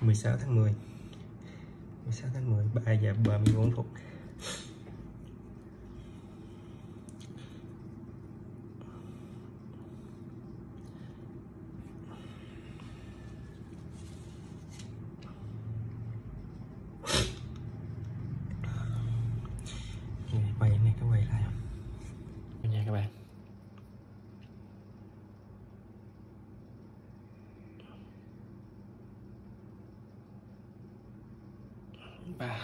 16 tháng 10 16 tháng 10 3 giờ 34 phút quay này có quay lại không nha các bạn ba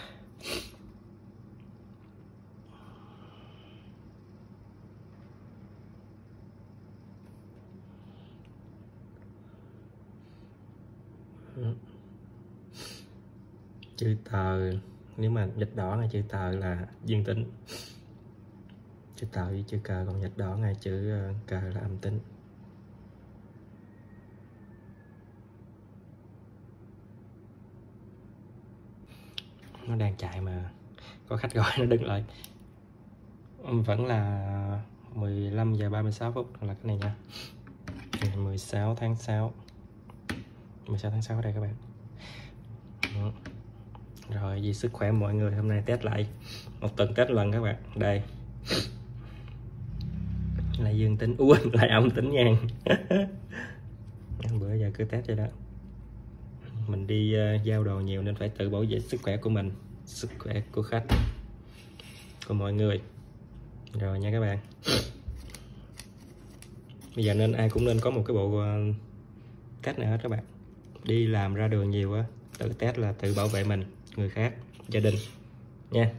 chữ tờ, nếu mà dịch đỏ ngay chữ tờ là dương tính. Chữ tờ với chữ cờ còn dịch đỏ ngay chữ cờ là âm tính. Nó đang chạy mà. Có khách gọi nó đứng lại. Vẫn là 15 giờ 36 phút là cái này nha. 16 tháng 6 16 tháng 6 ở đây các bạn. Ừ. rồi, vì sức khỏe mọi người hôm nay test lại. Một tuần test lần các bạn. Đây. Là dương tính. Uống lại âm tính nha. Bữa giờ cứ test vậy đó mình đi uh, giao đồ nhiều nên phải tự bảo vệ sức khỏe của mình sức khỏe của khách của mọi người. Rồi nha các bạn. Bây giờ nên ai cũng nên có một cái bộ uh, test này hết các bạn. Đi làm ra đường nhiều á tự test là tự bảo vệ mình người khác gia đình. Nha.